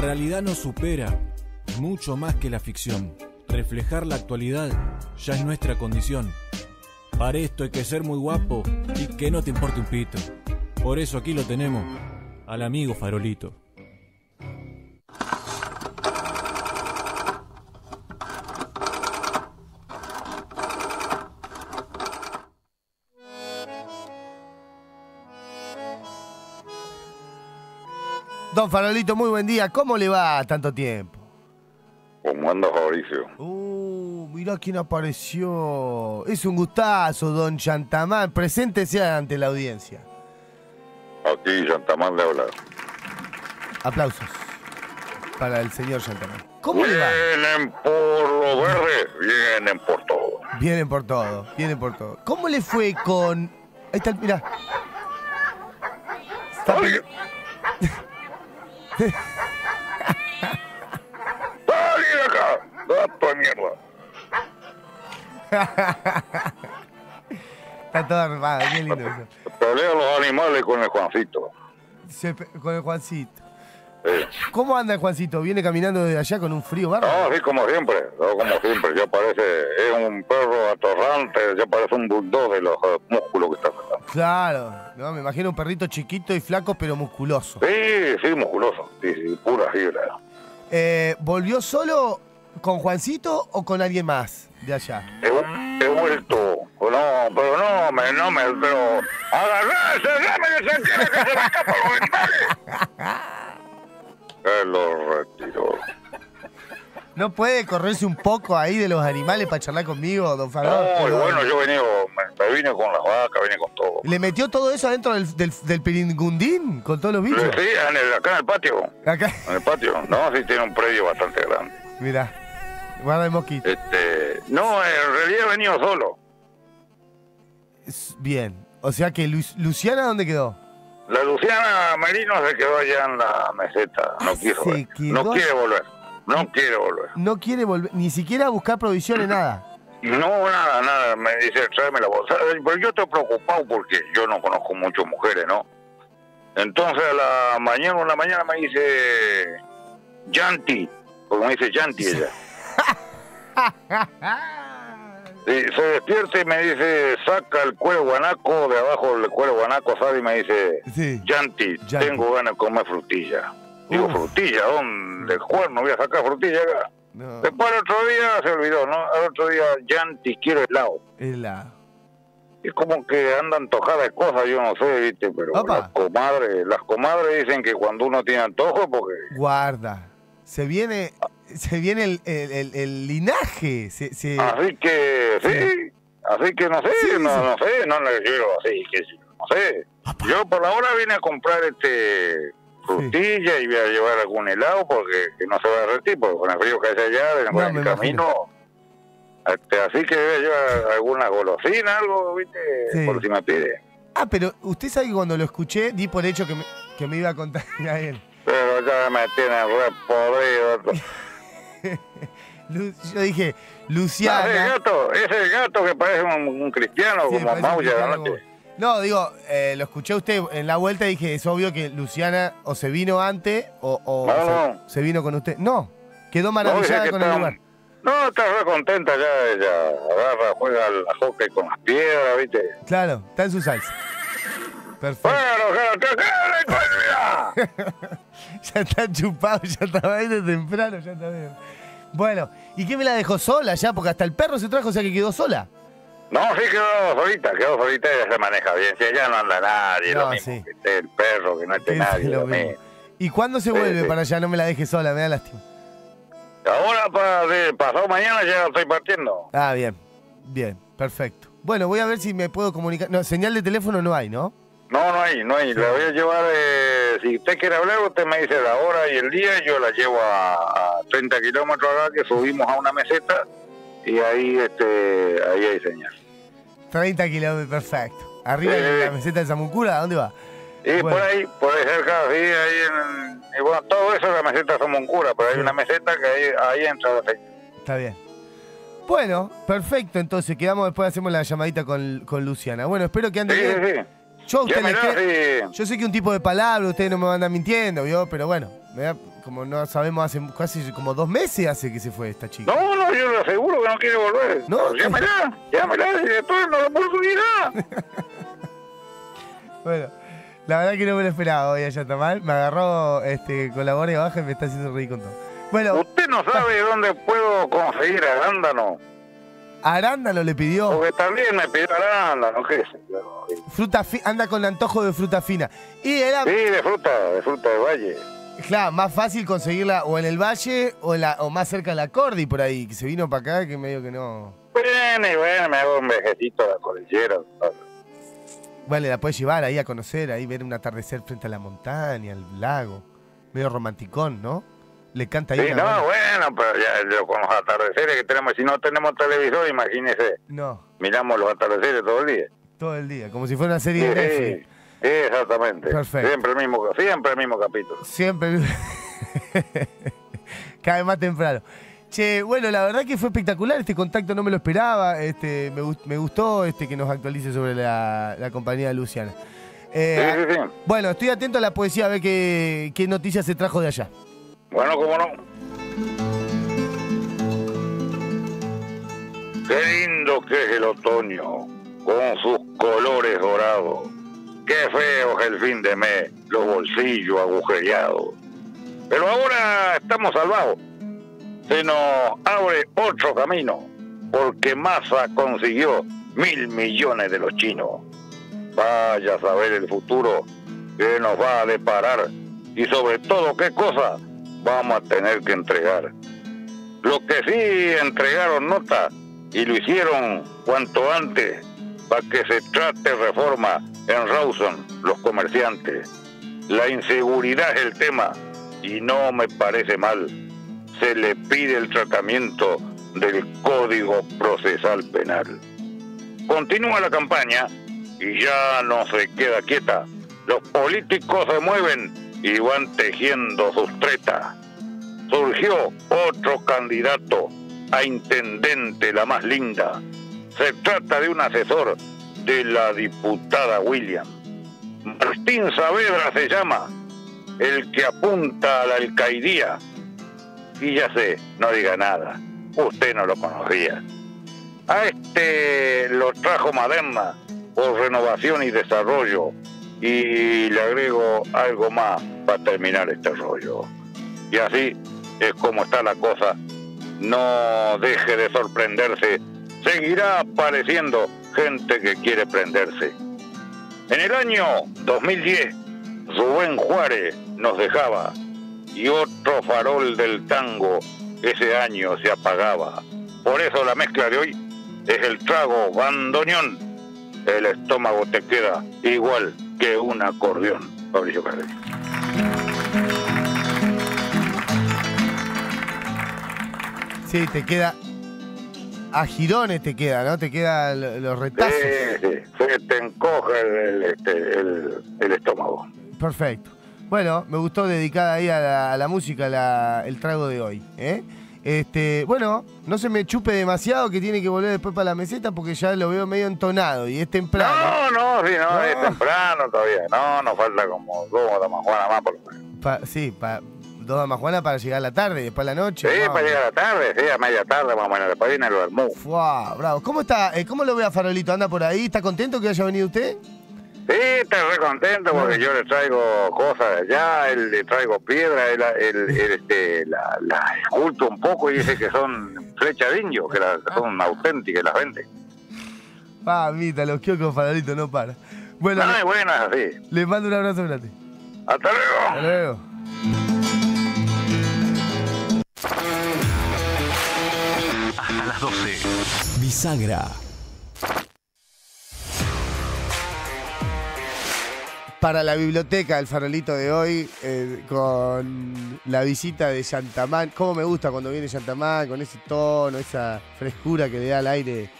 realidad nos supera mucho más que la ficción. Reflejar la actualidad ya es nuestra condición. Para esto hay que ser muy guapo y que no te importe un pito. Por eso aquí lo tenemos, al amigo Farolito. Don Farolito, muy buen día. ¿Cómo le va tanto tiempo? ¿Cómo anda Fabricio? Uh, mirá quién apareció. Es un gustazo, don Chantamán. Preséntese ante la audiencia. Aquí Chantamán le habla. Aplausos para el señor Chantamán. ¿Cómo le va? Vienen por lo verde, vienen por todo. Vienen por todo, vienen por todo. ¿Cómo le fue con... Ahí está, mirá. Está ¡Salí! pe- ¡Salí de acá! ¡Gato de mierda! Está todo armado, qué lindo eso. Pelea los animales con el Juancito. Se pe- con el Juancito. Sí. ¿Cómo anda el Juancito? ¿Viene caminando desde allá con un frío bárbaro? No, así como siempre, no, como siempre, ya parece, es un perro atorrante, ya parece un bulldog de los músculos que está. Claro, no, me imagino un perrito chiquito y flaco pero musculoso. Sí, sí, musculoso, sí, sí, pura fibra. Eh, ¿Volvió solo con Juancito o con alguien más de allá? He, he vuelto, no, pero no, me, no me, pero dame que se quiere que se me escapan los animales. Que lo retiró. ¿No puede correrse un poco ahí de los animales para charlar conmigo, don Farol? No, Pero- bueno, yo venía, me, vine con las vacas, vine con todo. ¿Le metió todo eso adentro del, del, del piringundín con todos los Sí, bichos? en el- acá en el patio, Acá, en el patio, no, sí tiene un predio bastante grande. mira, guarda el mosquito. Este, no, en realidad he venido solo. Es- Bien, o sea que Luciana, ¿dónde quedó? La Luciana Merino se quedó allá en la meseta, no Ah, quiso, no quiere volver, no quiere volver. No quiere volver, ni siquiera buscar provisiones, nada. No, nada, nada, me dice, tráeme la bolsa. Pero yo estoy preocupado porque yo no conozco muchas mujeres, ¿no? Entonces a la mañana, una mañana me dice, Yanti, porque me dice Yanti ella. Se despierta y me dice, saca el cuero guanaco, de abajo del cuero guanaco sale y me dice, Sí. Yanti, Yanti. tengo ganas de comer frutilla. Digo, Uf. frutilla, ¿dónde? El cuerno, voy a sacar frutilla acá. No, Después el otro día se olvidó, ¿no? El otro día, Yanti, quiero helado. helado. Es como que andan antojada de cosas, yo no sé, ¿viste? Pero Opa. las comadres, las comadres dicen que cuando uno tiene antojo, porque... Guarda. Se viene, se viene el, el- el- el linaje. Se, se- Así que, sí, así que no sé, Sí, no, sí. no sé, no le quiero así, que no sé. Yo por ahora vine a comprar este frutilla y voy a llevar algún helado porque que no se va a derretir, porque con el frío que hace allá, en No, el me camino... Este, así que voy a llevar alguna golosina, algo, ¿viste? Sí. Por si me pide. Ah, pero usted sabe que cuando lo escuché, di por hecho que me, que me iba a contar a él. Pero ya me tiene re podrido. Yo dije, Ah, ese Luciana. gato, ese gato que parece un, un cristiano, Sí, como Mauya cristiano anoche. No, digo, eh, lo escuché a usted en la vuelta y dije, es obvio que Luciana o se vino antes o, o No, se, no. se vino con usted. No, quedó No, maravillada que con el está- lugar. No, está re contenta ya, ella agarra, juega al hockey con las piedras, ¿viste? Claro, está en su salsa. Perfecto. Bueno, ya está chupado, ya estaba ahí de temprano, ya está bien. Bueno, ¿y qué me la dejó sola ya? Porque hasta el perro se trajo, o sea que quedó sola. No, sí quedó solita, quedó solita y ella se maneja bien. Si allá no anda nadie, No, lo mismo sí. que esté el perro, que no esté Sí, nadie, lo mismo. ¿Y cuándo se vuelve para allá? No me la deje sola, me da lástima. Ahora, para de pasado mañana ya estoy partiendo. Ah, bien, bien, perfecto. Bueno, voy a ver si me puedo comunicar. No, señal de teléfono no hay, ¿no? No, no hay, no hay. La voy a llevar, eh, si usted quiere hablar, usted me dice la hora y el día, y yo la llevo a, a 30 kilómetros acá, que subimos a una meseta, y ahí este ahí hay señal. 30 kilómetros, perfecto. Arriba Sí, de la meseta de Samuncura, ¿a dónde va? Y Bueno. por ahí, por ahí cerca, sí, ahí en... Y bueno, todo eso es la meseta Somoncura, pero hay Sí. una meseta que ahí, ahí entra la señal. Está bien. Bueno, perfecto, entonces quedamos después, hacemos la llamadita con, con Luciana. Bueno, espero que ande Sí, bien. sí, sí. Yo a usted le Llámela, creo- sí. Yo sé que un tipo de palabra, ustedes no me van a mintiendo, ¿vio? Pero bueno, me da- como no sabemos, hace casi como dos meses hace que se fue esta chica. No, no, yo le aseguro que no quiere volver. No. Llámela, llámela y después no la oportunidad. Bueno, la verdad que no me lo esperaba hoy allá está mal. Me agarró este, con la guardia baja y me está haciendo reír con todo. Bueno, Usted no sabe dónde puedo conseguir arándano. Arándano le pidió. Porque también me pidió arándano, qué sé yo. Fruta fi- anda con antojo de fruta fina. Y era, Sí, de fruta, de fruta de valle. Claro, más fácil conseguirla o en el valle o, la, o más cerca de la Cordi por ahí, que se vino para acá, que medio que no. Bueno, y bueno, me hago un vejecito a la cordillera. Bueno, la puedes llevar ahí a conocer, ahí ver un atardecer frente a la montaña, al lago. Medio romanticón, ¿no? Le canta ahí. Sí, no, buena- bueno, pero ya con los atardeceres que tenemos, si no tenemos televisor, imagínese, No, miramos los atardeceres todo el día. todo el día, como si fuera una serie de Netflix. Sí, exactamente. Perfecto. Siempre el mismo, siempre el mismo capítulo. Siempre. Cada vez más temprano. Che, bueno, la verdad que fue espectacular este contacto, no me lo esperaba. Este, me, gust- me gustó este que nos actualice sobre la, la compañía de Luciana. Eh, Sí, sí, sí. Bueno, estoy atento a la poesía a ver qué, qué noticias se trajo de allá. Bueno, cómo no. Qué lindo que es el otoño, con sus colores dorados. Qué feo es el fin de mes, los bolsillos agujereados. Pero ahora estamos salvados. Se nos abre otro camino, porque Massa consiguió mil millones de los chinos. Vaya a saber el futuro que nos va a deparar y sobre todo qué cosa vamos a tener que entregar. Lo que sí entregaron nota y lo hicieron cuanto antes para que se trate reforma en Rawson, los comerciantes. La inseguridad es el tema y no me parece mal. Se le pide el tratamiento del Código Procesal Penal. Continúa la campaña y ya no se queda quieta. Los políticos se mueven y van tejiendo sus tretas. Surgió otro candidato a intendente, la más linda. Se trata de un asesor de la diputada William. Martín Saavedra se llama, el que apunta a la alcaidía. Y ya sé, no diga nada, usted no lo conocía. A este lo trajo Maderna por renovación y desarrollo. Y le agrego algo más para terminar este rollo. Y así es como está la cosa. No deje de sorprenderse. Seguirá apareciendo gente que quiere prenderse. En el año 2010, Rubén Juárez nos dejaba y otro farol del tango ese año se apagaba. Por eso la mezcla de hoy es el trago bandoneón. El estómago te queda igual que un acordeón. Fabricio Carrera. Sí, te queda. A girones te queda, ¿no? Te quedan lo- los retazos. Sí, sí, se te encoge el, el, este, el- el estómago. Perfecto. Bueno, me gustó dedicada ahí a la, a la música la- el trago de hoy. ¿eh? Este, bueno, no se me chupe demasiado que tiene que volver después para la meseta porque ya lo veo medio entonado y es temprano. No, no, sí, no, No. es temprano todavía. No, nos falta como dos damas Juana más por lo menos. Pa- sí, pa- dos damas Juana para llegar a la tarde y después a la noche. Sí, no. para llegar a la tarde, sí, a media tarde más o menos. Después viene el vermú. Fuá, bravo. ¿Cómo está? Eh, ¿Cómo lo ve a Farolito? ¿Anda por ahí? ¿Está contento que haya venido usted? Sí, está re contento porque yo le traigo cosas de allá, él le traigo piedra, él, él- él, este, la, la esculto un poco y dice que son flechas de indio, que las, son auténticas las vende. Mamita, los kioscos Farolito no para. Bueno, No, le, es buena, es así. le mando un abrazo grande. Hasta Hasta luego. Bisagra. Para la biblioteca del farolito de hoy, eh, con la visita de Yantamán. Cómo me gusta cuando viene Yantamán, con ese tono, esa frescura que le da al aire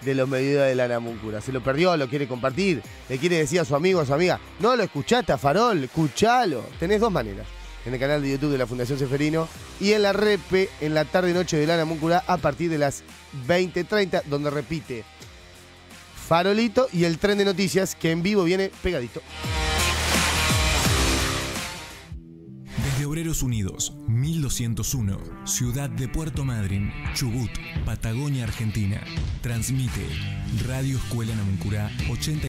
de los medios de la Namuncura. Se lo perdió, lo quiere compartir, le quiere decir a su amigo a su amiga, no lo escuchaste a Farol, escuchalo. Tenés dos maneras en el canal de YouTube de la Fundación Seferino y en la repe en la tarde noche de Lana Múncula a partir de las 20.30, donde repite Farolito y el tren de noticias que en vivo viene pegadito. Desde Obreros Unidos, 1201, Ciudad de Puerto Madryn, Chubut, Patagonia, Argentina. Transmite Radio Escuela Namuncurá 80.